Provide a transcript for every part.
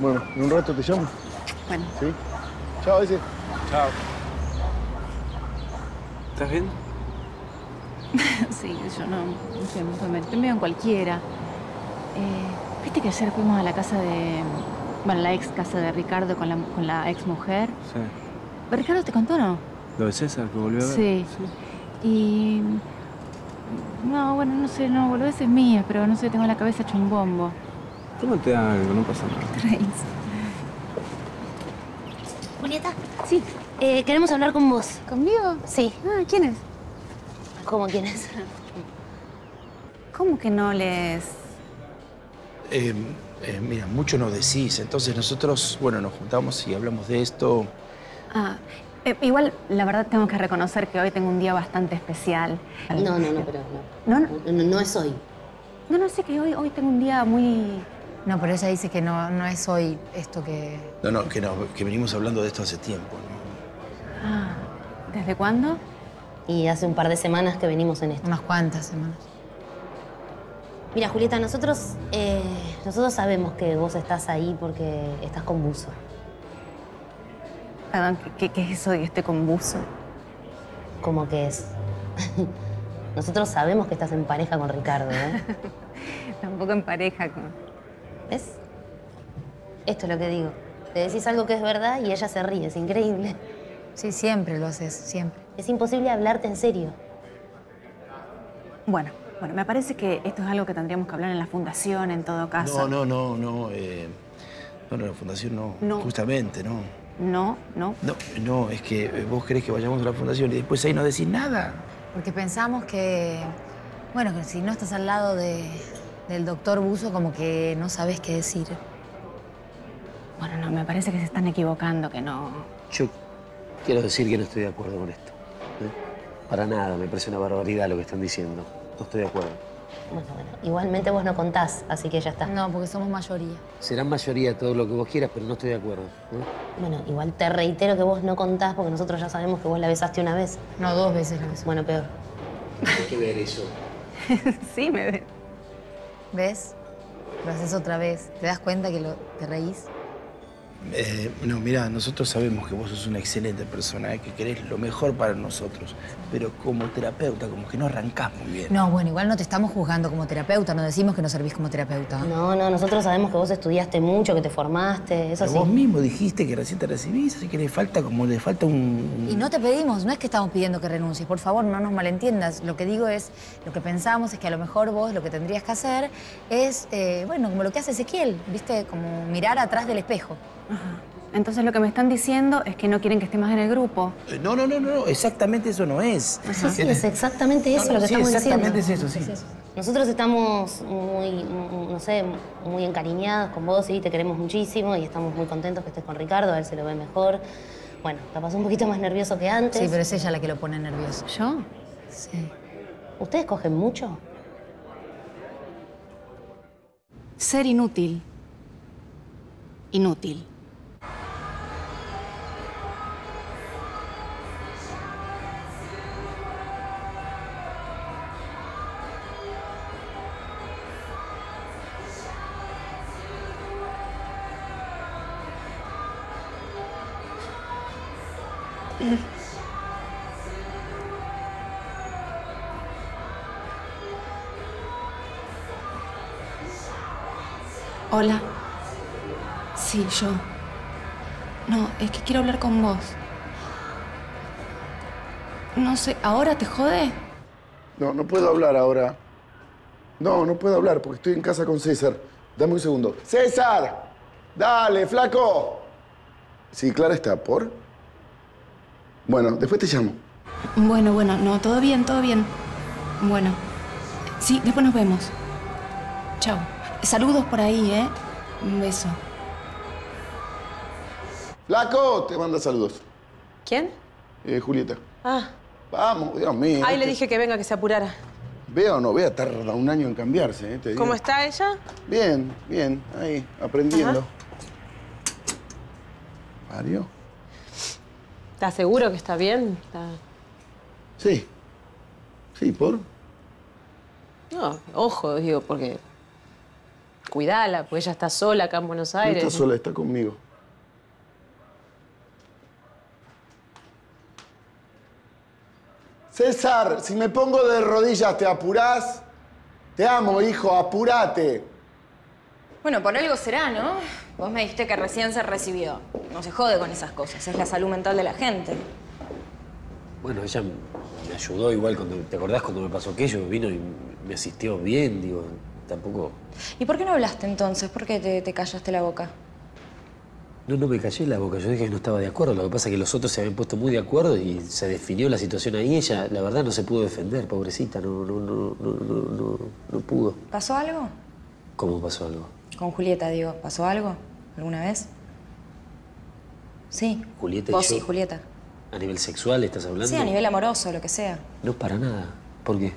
Bueno, en un rato te llamo. Bueno. ¿Sí? Chao, ese. Chao. ¿Estás bien? sí, yo no, no sé, me, me medio en cualquiera. Eh, ¿Viste que ayer fuimos a la casa de... Bueno, la ex casa de Ricardo con la, con la ex mujer? Sí. ¿Ricardo te contó no? ¿Lo de César que volvió a ver? Sí. Y... No, bueno, no sé, no, boludez es mía, pero no sé, tengo la cabeza hecho un bombo. Tómate algo, no pasa nada. Reís. Julieta, Sí. eh, queremos hablar con vos. ¿Conmigo? Sí. Ah, ¿quién es? ¿Cómo quién es? ¿Cómo que no les...? Eh, eh, mira, mucho no decís. Entonces nosotros, bueno, nos juntamos y hablamos de esto. Ah, eh, igual, la verdad tengo que reconocer que hoy tengo un día bastante especial. No, no, no, pero No, no. no. No, no es hoy. No, no sé que hoy, hoy tengo un día muy... No, pero ella dice que no, no es hoy esto que... No, no, que, no, que venimos hablando de esto hace tiempo. ¿no? Ah, ¿desde cuándo? Y hace un par de semanas que venimos en esto. Unas cuantas semanas. Mira, Julieta, nosotros, eh, nosotros sabemos que vos estás ahí porque estás con Buzo. Perdón, ¿qué, qué es eso de que esté con buzo? ¿Cómo que es? nosotros sabemos que estás en pareja con Ricardo, ¿eh? Tampoco en pareja con... ¿Ves? Esto es lo que digo. Le decís algo que es verdad y ella se ríe. Es increíble. Sí, siempre lo haces, siempre. Es imposible hablarte en serio. Bueno, bueno, me parece que esto es algo que tendríamos que hablar en la fundación, en todo caso. No, no, no, no. eh, no, no, la fundación no. No. Justamente, no. No, no. No, no, es que eh, vos querés que vayamos a la fundación y después ahí no decís nada. Porque pensamos que, bueno, que si no estás al lado de- del doctor Buzo, como que no sabes qué decir. Bueno, no, me parece que se están equivocando, que no... Yo quiero decir que no estoy de acuerdo con esto. ¿eh? Para nada, me parece una barbaridad lo que están diciendo. No estoy de acuerdo. Bueno, bueno. Igualmente vos no contás, así que ya está. No, porque somos mayoría. Serán mayoría todo lo que vos quieras, pero no estoy de acuerdo. ¿eh? Bueno, igual te reitero que vos no contás porque nosotros ya sabemos que vos la besaste una vez. No, dos veces la besó. Bueno, peor. Hay que ver eso. sí, me ve. ¿Ves? Lo haces otra vez. ¿Te das cuenta que lo, te reís? Eh, no, mira, nosotros sabemos que vos sos una excelente persona, eh, que querés lo mejor para nosotros. Pero como terapeuta, como que no arrancás muy bien. No, bueno, igual no te estamos juzgando como terapeuta, no decimos que no servís como terapeuta. No, no, nosotros sabemos que vos estudiaste mucho, que te formaste, eso Pero sí. vos mismo dijiste que recién te recibís, así que le falta como le falta un... Y no te pedimos, no es que estamos pidiendo que renuncies, por favor, no nos malentiendas. Lo que digo es, lo que pensamos es que a lo mejor vos lo que tendrías que hacer es, eh, bueno, como lo que hace Ezequiel, ¿viste? Como mirar atrás del espejo. Entonces lo que me están diciendo es que no quieren que esté más en el grupo. Eh, No, no, no, no, exactamente eso no es. Sí, sí, es exactamente eso No, no, lo que sí, estamos exactamente diciendo. es eso, sí. Nosotros estamos muy, no sé, muy encariñados con vos y te queremos muchísimo y estamos muy contentos que estés con Ricardo, a él se lo ve mejor. Bueno, capaz un poquito más nervioso que antes. Sí, pero es ella la que lo pone nervioso. ¿Yo? Sí. ¿Ustedes cogen mucho? Ser inútil. Inútil. Hola. Sí, yo. No, es que quiero hablar con vos. No sé, ¿ahora te jode? No, no puedo hablar ahora. No, no puedo hablar porque estoy en casa con César. Dame un segundo. ¡César! ¡Dale, flaco! Sí, Clara está. ¿Por? Bueno, después te llamo. Bueno, bueno, no, todo bien, todo bien. Bueno. Sí, después nos vemos. Chao. Saludos por ahí, ¿eh? Un beso. ¡Flaco! Te manda saludos. ¿Quién? Eh, Julieta. Ah, Vamos, Dios mío. ahí le Este- dije que venga, que se apurara. Vea o no vea, tarda un año en cambiarse, ¿eh? Te digo. ¿Cómo está ella? Bien, bien. Ahí, aprendiendo. ¿Mario? ¿Estás seguro que está bien? Está- Sí. Sí, ¿por? No, ojo, digo, porque cuidala, porque ella está sola acá en Buenos No Aires. está sola, está conmigo. César, si me pongo de rodillas, ¿te apurás? Te amo, hijo, apurate. Bueno, por algo será, ¿no? Vos me dijiste que recién se recibió. No se jode con esas cosas, es la salud mental de la gente. Bueno, ella me ayudó igual cuando. ¿Te acordás cuando me pasó aquello? Vino y me asistió bien, digo, tampoco. ¿Y por qué no hablaste entonces? ¿Por qué te, te callaste la boca? No, no me callé la boca, yo dije que no estaba de acuerdo. Lo que pasa es que los otros se habían puesto muy de acuerdo y se definió la situación ahí. Ella, la verdad, no se pudo defender, pobrecita, no, no, no, no, no, pudo. ¿Pasó algo? ¿Cómo pasó algo? Con Julieta, digo. ¿Pasó algo? ¿Alguna vez? Sí. Julieta y Vos yo. sí, Julieta. ¿A nivel sexual estás hablando? Sí, a nivel amoroso, lo que sea. No, para nada. ¿Por qué?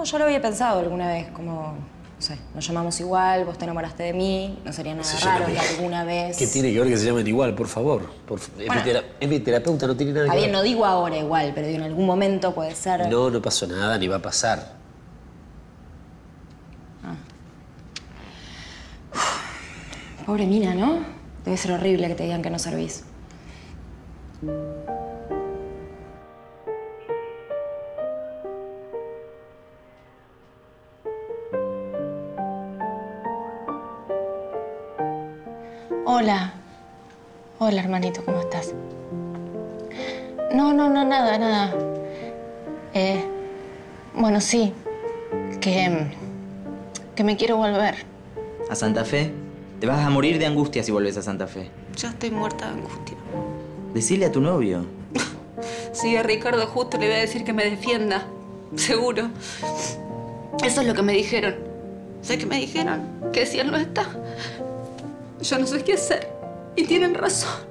No, yo lo había pensado alguna vez, como, no sé, nos llamamos igual, vos te enamoraste de mí, no sería nada Se raro que alguna vez... ¿Qué tiene que ver que se llamen igual, por favor? Por es, mi Bueno. tera- es mi terapeuta, no tiene nada Está que bien, ver. no digo ahora igual, pero digo, en algún momento puede ser... No, no pasó nada, ni va a pasar. Pobre mina, ¿no? Debe ser horrible que te digan que no servís. Hola. Hola, hermanito, ¿cómo estás? No, no, no, nada, nada. Eh, bueno, sí. Que. que me quiero volver. ¿A Santa Fe? Te vas a morir de angustia si vuelves a Santa Fe. Ya estoy muerta de angustia. Decile a tu novio. Sí, a Ricardo justo le voy a decir que me defienda. Seguro. Eso es lo que me dijeron. ¿Sabes qué me dijeron? Que si él no está, yo no sé qué hacer. Y tienen razón.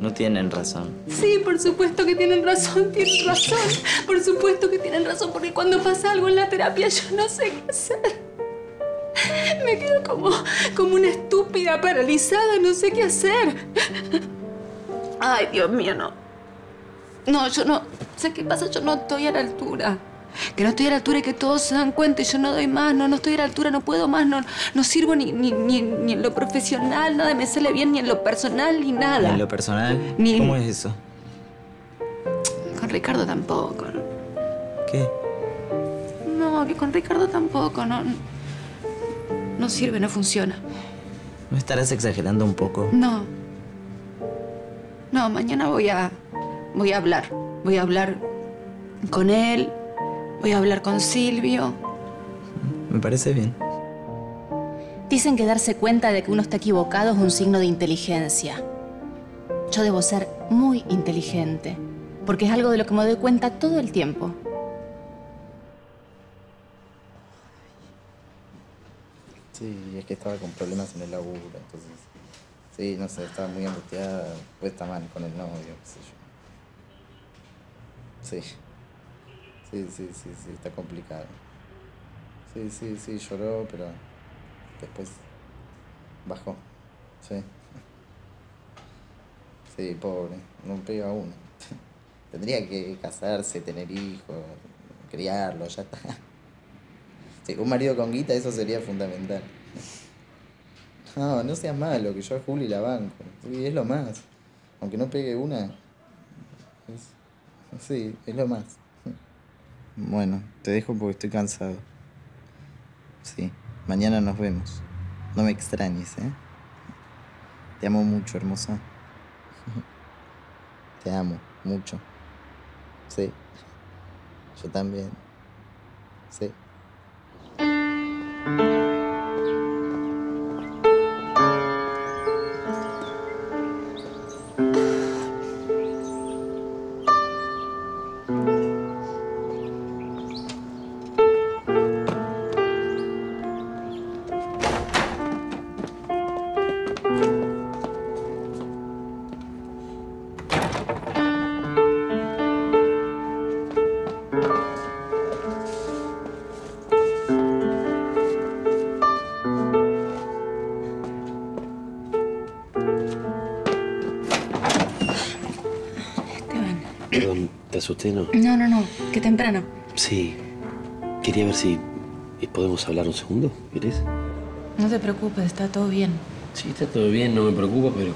No tienen razón. Sí, por supuesto que tienen razón, tienen razón. Por supuesto que tienen razón, porque cuando pasa algo en la terapia yo no sé qué hacer. Me quedo como, como una estúpida paralizada, no sé qué hacer. Ay, Dios mío, no. No, yo no. ¿Sabes qué pasa? Yo no estoy a la altura. Que no estoy a la altura y que todos se dan cuenta y yo no doy más. No, no estoy a la altura, no puedo más. No, no sirvo ni, ni, ni, ni en lo profesional, nada me sale bien, ni en lo personal, ni nada. En lo personal, Ni- ¿cómo es eso? Con Ricardo tampoco. ¿no? ¿Qué? No, que con Ricardo tampoco. No, no sirve, no funciona. ¿No estarás exagerando un poco? No. No, mañana voy a. Voy a hablar. Voy a hablar con él. Voy a hablar con Silvio. Me parece bien. Dicen que darse cuenta de que uno está equivocado es un signo de inteligencia. Yo debo ser muy inteligente, porque es algo de lo que me doy cuenta todo el tiempo. Sí, es que estaba con problemas en el laburo, entonces. Sí, no sé, estaba muy angustiada, pues está mal con el novio, qué sé yo. Sí. Sí, sí, sí, sí, está complicado. Sí, sí, sí, lloró, pero después bajó. Sí. Sí, pobre, no pega uno. Tendría que casarse, tener hijos, criarlo, ya está. Sí, un marido con guita, eso sería fundamental. No, no seas malo, que yo a Juli la banco. Sí, es lo más. Aunque no pegue una. es- sí, es lo más. Bueno, te dejo porque estoy cansado. Sí, mañana nos vemos. No me extrañes, ¿eh? Te amo mucho, hermosa. Te amo, mucho. Sí. Yo también. Sí. Asusté, no? No, no, no, qué temprano. Sí. Quería ver si podemos hablar un segundo, ¿querés? No te preocupes, está todo bien. Sí, está todo bien, no me preocupa, pero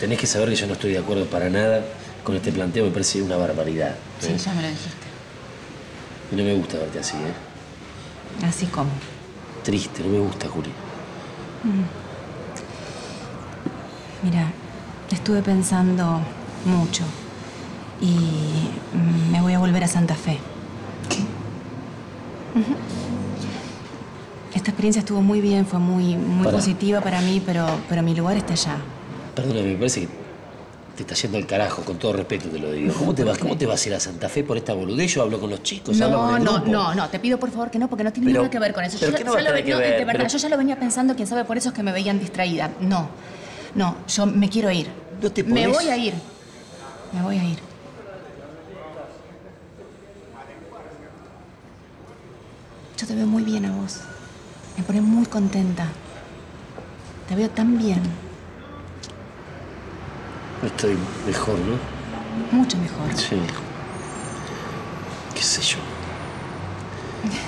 tenés que saber que yo no estoy de acuerdo para nada con este planteo, me parece una barbaridad. Sí, ya me lo dijiste. Y no me gusta verte así, ¿eh? Así como. Triste, no me gusta, Juli. Mm. Mira, estuve pensando mucho y me voy a volver a Santa Fe. Ujú. Esta experiencia estuvo muy bien, fue muy, muy positiva para mí, pero, pero mi lugar está allá. Perdóname, me parece que te está yendo al carajo, con todo respeto te lo digo. ¿Cómo te vas, cómo te vas a ir a Santa Fe por esta boludez? Yo hablo con los chicos, hablo con No, el no, grupo. no, no, te pido por favor que no, porque no tiene Pero- nada que ver con eso. ¿pero Yo qué no va a lo tener ve- que no, ver? De verdad, Pero- yo ya lo venía pensando, quién sabe, por eso es que me veían distraída. No, no, yo me quiero ir. No te Me podés- voy a ir. Me voy a ir. Yo te veo muy bien a vos. Me pone muy contenta. Te veo tan bien, Estoy mejor, ¿no? mucho mejor. Sí. ¿Qué sé yo?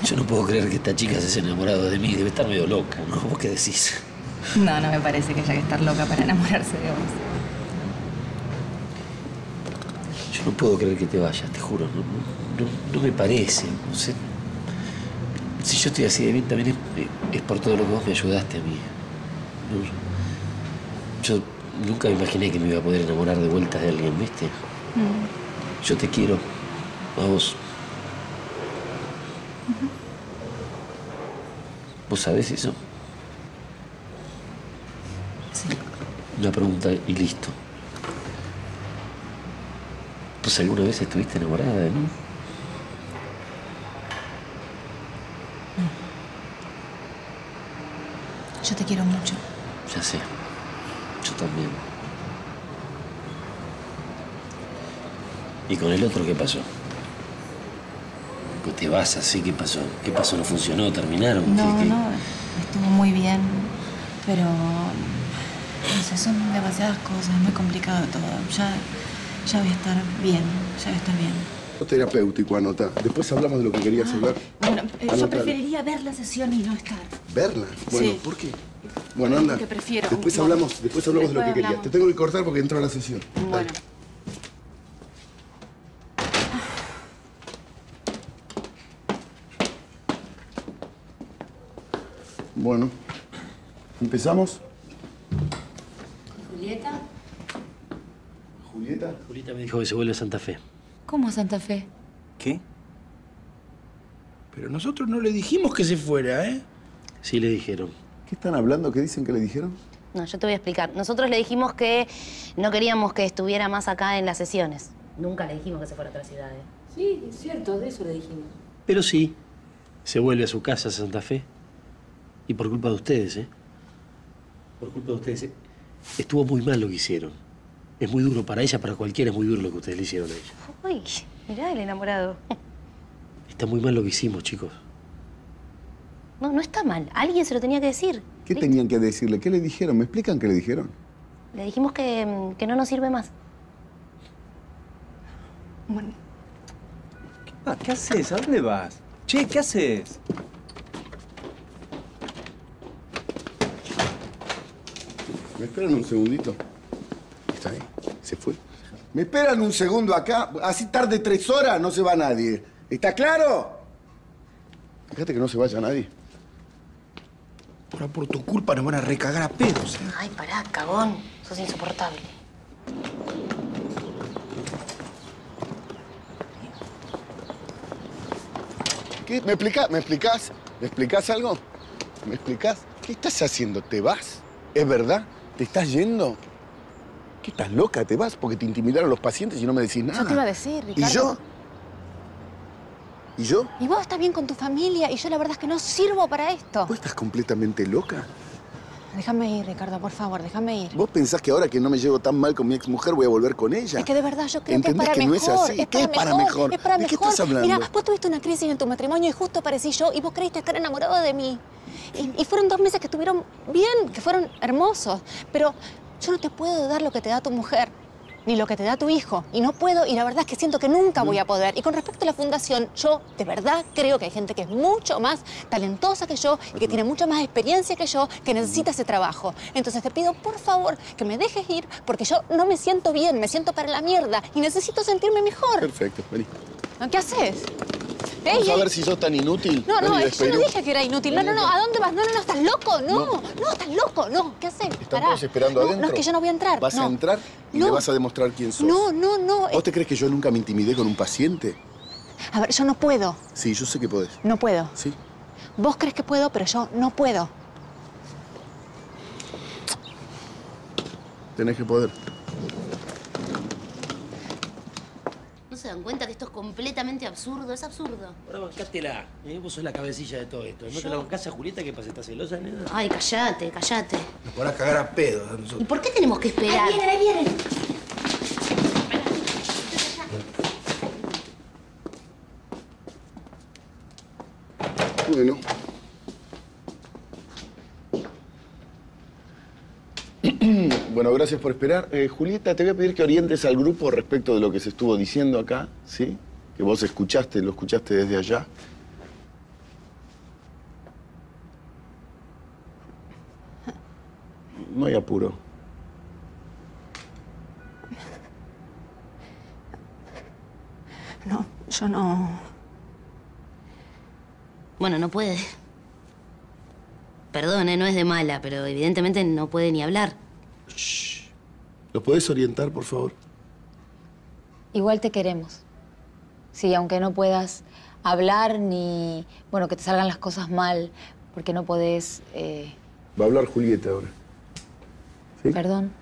Yo no puedo creer que esta chica se haya enamorado de mí. Debe estar medio loca, ¿no? ¿Vos qué decís? No, no me parece que haya que estar loca para enamorarse de vos. Yo no puedo creer que te vayas, te juro. No, no- no- no me parece. No sé. Si yo estoy así de bien, también es, es por todo lo que vos me ayudaste a mí. Yo nunca me imaginé que me iba a poder enamorar de vuelta de alguien, ¿viste? Yo te quiero. A vos. ¿Vos sabés eso? Sí. Una pregunta y listo. ¿Vos alguna vez estuviste enamorada de mí? Yo te quiero mucho. Ya sé. Yo también. ¿Y con el otro qué pasó? Pues te vas así, ¿qué pasó? ¿Qué pasó? ¿No funcionó? ¿Terminaron? No, ¿Qué- qué? no, estuvo muy bien, pero no sé, son demasiadas cosas, muy complicado todo. Ya, ya voy a estar bien, ya voy a estar bien. Terapéutico, anota. Después hablamos de lo que querías hablar. Bueno, eh, yo preferiría ver la sesión y no estar. ¿Verla? Bueno, Sí. ¿por qué? Bueno, anda. Prefiero. Después hablamos, después hablamos de lo que querías. Te tengo que cortar porque entro a la sesión. Bueno. Bueno, ¿empezamos? ¿Julieta? ¿Julieta? Julieta me dijo que se vuelve a Santa Fe. ¿Cómo a Santa Fe? ¿Qué? Pero nosotros no le dijimos que se fuera, ¿eh? Sí, le dijeron. ¿Qué están hablando? ¿Qué dicen que le dijeron? No, yo te voy a explicar. Nosotros le dijimos que no queríamos que estuviera más acá en las sesiones. Nunca le dijimos que se fuera a otra ciudad. ¿eh? Sí, es cierto, de eso le dijimos. Pero sí, se vuelve a su casa, a Santa Fe. Y por culpa de ustedes, ¿eh? Por culpa de ustedes. ¿eh? Estuvo muy mal lo que hicieron. Es muy duro para ella, para cualquiera es muy duro lo que ustedes le hicieron a ella. Uy, mirá el enamorado. Está muy mal lo que hicimos, chicos. No, no está mal. Alguien se lo tenía que decir. ¿Qué tenían que decirle? ¿Qué le dijeron? ¿Me explican qué le dijeron? Le dijimos que, mm, que no nos sirve más. Bueno, Ah, ¿Qué haces? ¿A dónde vas? Che, ¿qué haces? ¿Me esperan un segundito? Está ahí. Se fue. ¿Me esperan un segundo acá? Así tarde tres horas no se va nadie. ¿Está claro? Fíjate que no se vaya nadie. Ahora por tu culpa nos van a recagar a pedos, ¿eh? Ay, pará, cagón. Sos insoportable. ¿Qué? ¿Me explicás? ¿Me explicás? ¿Me explicás algo? ¿Me explicás? ¿Qué estás haciendo? ¿Te vas? ¿Es verdad? ¿Te estás yendo? ¿Qué estás loca? ¿Te vas porque te intimidaron los pacientes y no me decís nada? yo te iba a decir, Ricardo. ¿Y yo? ¿Y yo? Y vos estás bien con tu familia y yo la verdad es que no sirvo para esto. ¿Vos estás completamente loca? Déjame ir, Ricardo, por favor, déjame ir. ¿Vos pensás que ahora que no me llevo tan mal con mi exmujer voy a volver con ella? Es que de verdad yo creo que es ¿Entendés para que no es así? ¿Qué es para mejor? Es para ¿De qué mejor. estás hablando? Mira, vos tuviste una crisis en tu matrimonio y justo aparecí yo y vos creíste estar enamorado de mí. Y, y fueron dos meses que estuvieron bien, que fueron hermosos. Pero yo no te puedo dar lo que te da tu mujer. ni lo que te da tu hijo. Y no puedo, y la verdad es que siento que nunca voy a poder. Y con respecto a la fundación, yo de verdad creo que hay gente que es mucho más talentosa que yo y que tiene mucha más experiencia que yo, que necesita ese trabajo. Entonces te pido, por favor, que me dejes ir, porque yo no me siento bien, me siento para la mierda y necesito sentirme mejor. Perfecto, vení. ¿Qué haces? Vamos Ey, a ey. ver si sos tan inútil. No, no, yo no dije que era inútil. No, no, no, ¿a dónde vas? No, no, no, estás loco. No, no, estás loco. No, ¿qué haces? Están todos esperando no, adentro. No, es que yo no voy a entrar. Vas no. a entrar y No. le vas a demostrar quién sos. No, no, no. ¿Vos te crees que yo nunca me intimidé con un paciente? A ver, yo no puedo. Sí, yo sé que podés. No puedo. Sí. Vos crees que puedo, pero yo no puedo. Tenés que poder. Se dan cuenta que esto es completamente absurdo? Es absurdo. Ahora bancátela. Eh, vos sos la cabecilla de todo esto. ¿No te Yo- la bancás a Julieta que pasa? ¿Estás celosa, nena? Ay, callate, callate. Nos a cagar a pedos a ¿Y nosotros. por qué tenemos que esperar? Ahí vienen, ahí vienen. Bueno. Bueno, gracias por esperar. Eh, Julieta, te voy a pedir que orientes al grupo respecto de lo que se estuvo diciendo acá, ¿sí? Que vos escuchaste, lo escuchaste desde allá. No hay apuro. No, yo no. Bueno, no puede. Perdón, ¿eh? no es de mala, pero evidentemente no puede ni hablar. ¿Lo podés orientar, por favor? Igual te queremos. Sí, aunque no puedas hablar ni, bueno, que te salgan las cosas mal, porque no podés, eh, Va a hablar Julieta ahora. perdón.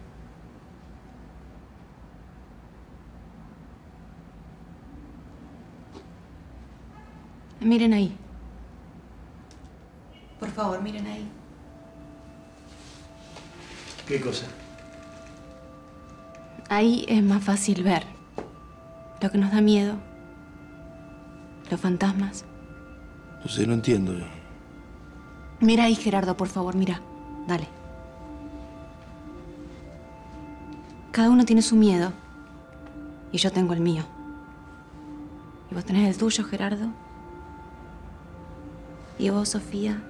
Miren ahí. Por favor, miren ahí. ¿Qué cosa? Ahí es más fácil ver lo que nos da miedo. Los fantasmas. No sé, no entiendo yo. Mira ahí, Gerardo, por favor, mira. Dale. Cada uno tiene su miedo. Y yo tengo el mío. Y vos tenés el tuyo, Gerardo. Y vos, Sofía.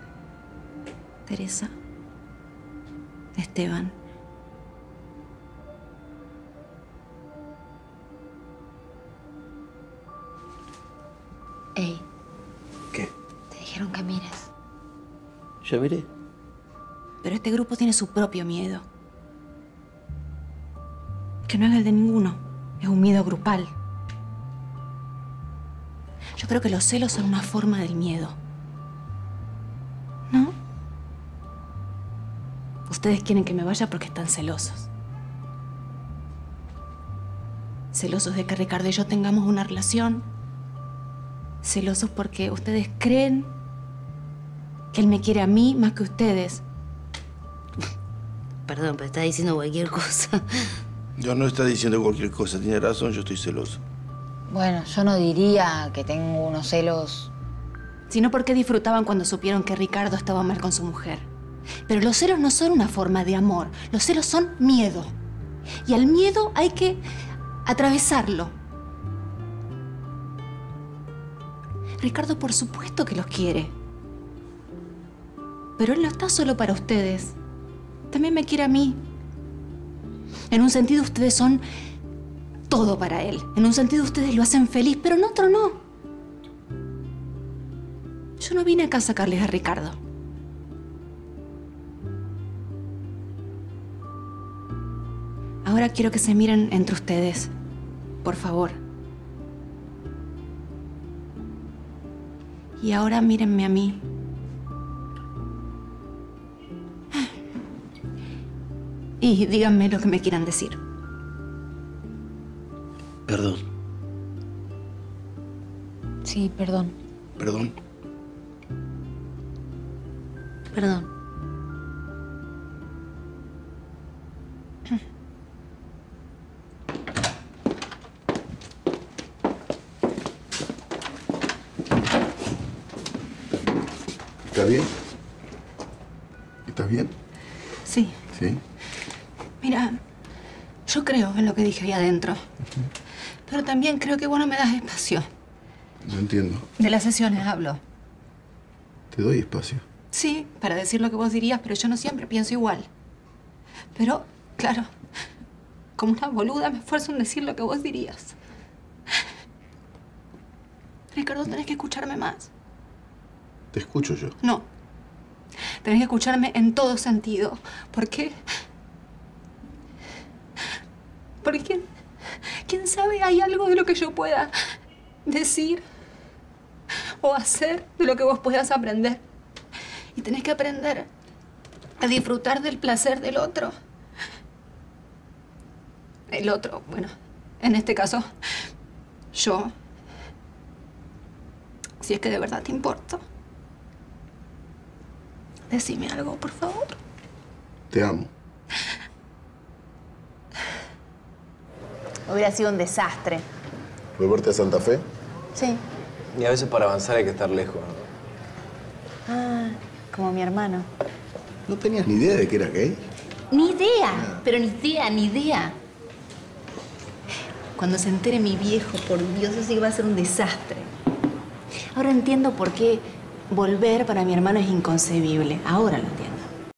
Teresa. Esteban. Ey. ¿Qué? Te dijeron que mires. Ya veré. Pero este grupo tiene su propio miedo. Que no es el de ninguno. Es un miedo grupal. Yo creo que los celos son una forma del miedo. Ustedes quieren que me vaya porque están celosos. Celosos de que Ricardo y yo tengamos una relación. Celosos porque ustedes creen que él me quiere a mí más que ustedes. Perdón, pero está diciendo cualquier cosa. Yo no está diciendo cualquier cosa. Tiene razón, yo estoy celoso. Bueno, yo no diría que tengo unos celos. Sino porque disfrutaban cuando supieron que Ricardo estaba mal con su mujer. Pero los celos no son una forma de amor. Los celos son miedo. Y al miedo hay que atravesarlo. Ricardo, por supuesto que los quiere. Pero él no está solo para ustedes. También me quiere a mí. En un sentido ustedes son todo para él. En un sentido ustedes lo hacen feliz, pero en otro no. Yo no vine acá a sacarles a Ricardo. Ahora quiero que se miren entre ustedes. Por favor. Y ahora mírenme a mí. Y díganme lo que me quieran decir. Perdón. Sí, perdón. Perdón. Perdón. También creo que vos no me das espacio. No entiendo. De las sesiones hablo. Te doy espacio. Sí, para decir lo que vos dirías, pero yo no siempre pienso igual. Pero, claro, como una boluda me esfuerzo en decir lo que vos dirías. Ricardo, tenés que escucharme más. Te escucho yo. No. Tenés que escucharme en todo sentido. ¿Por qué? Porque quién, sabe, hay algo de lo que yo pueda decir o hacer de lo que vos puedas aprender. Y tenés que aprender a disfrutar del placer del otro. El otro, bueno, en este caso, yo. Si es que de verdad te importo. Decime algo, por favor. Te amo. Hubiera sido un desastre. ¿Volverte a Santa Fe? Sí. Y a veces para avanzar hay que estar lejos. ¿no? Ah, como mi hermano. ¿No tenías ni idea de que era gay? Ni idea, pero ni idea, ni idea. Cuando se entere mi viejo, por Dios, eso sí que va a ser un desastre. Ahora entiendo por qué volver para mi hermano es inconcebible. Ahora lo entiendo.